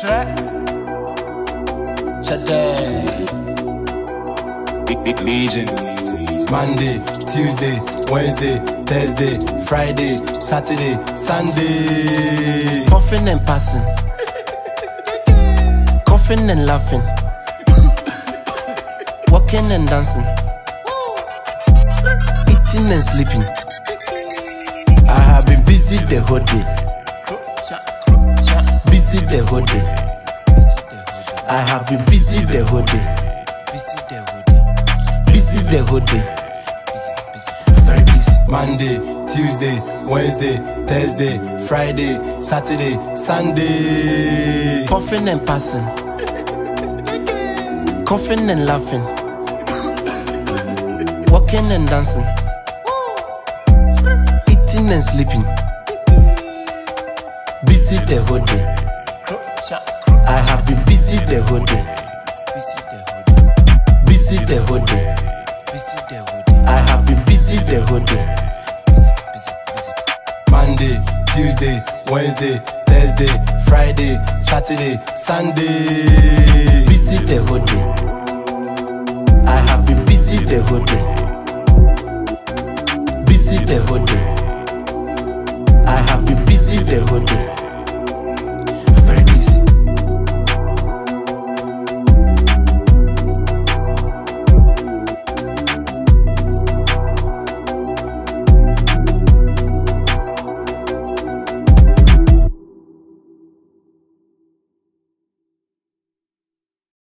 Tre. Chade. Legion. Monday, Tuesday, Wednesday, Thursday, Friday, Saturday, Sunday. Puffing and passing. Coughing and laughing. Walking and dancing. Eating and sleeping. I have been busy the whole day, the whole day. I have been busy the whole day, busy the whole day. busy the whole Very busy. Monday, Tuesday, Wednesday, Thursday, Friday, Saturday, Sunday. Puffing and passing. Coughing and laughing. Walking and dancing. Eating and sleeping. Busy the whole day. I have been busy the whole day, busy the whole day. I have been busy the whole day. Monday, Tuesday, Wednesday, Thursday, Friday, Saturday, Sunday. Busy the whole day. I have been busy the whole day. Busy the whole day. I have been busy the whole day.